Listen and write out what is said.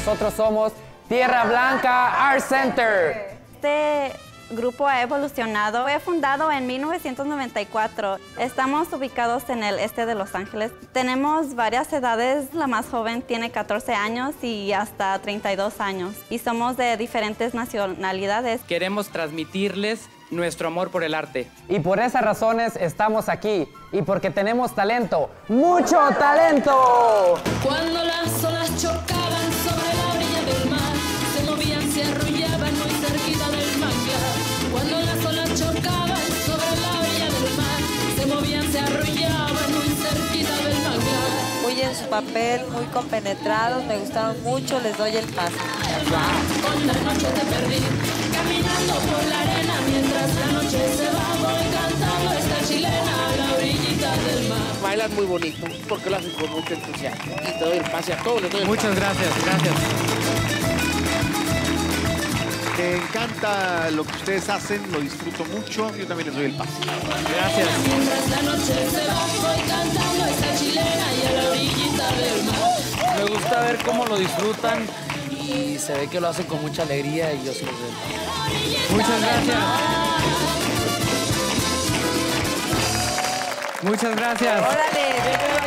nosotros somos Tierra Blanca Art Center. Este grupo ha evolucionado. Fue fundado en 1994. Estamos ubicados en el este de Los Ángeles. Tenemos varias edades. La más joven tiene 14 años y hasta 32 años. Y somos de diferentes nacionalidades. Queremos transmitirles nuestro amor por el arte. Y por esas razones estamos aquí. Y porque tenemos talento. ¡Mucho talento! Cuando las olas chocaban en su papel, muy compenetrados, me gustaron mucho, les doy el paso. Con la noche te perdí, caminando por la arena mientras la noche se va, voy cantando esta chilena a la orillita del mar. Bailan muy bonito porque lo hacen con mucho entusiasmo. Y te doy el pase a todos, les doy el Muchas gracias, gracias. Me encanta lo que ustedes hacen, lo disfruto mucho. Yo también les doy el pase. Gracias. Cómo lo disfrutan y se ve que lo hacen con mucha alegría y yo se los veo. Muchas gracias. Muchas gracias.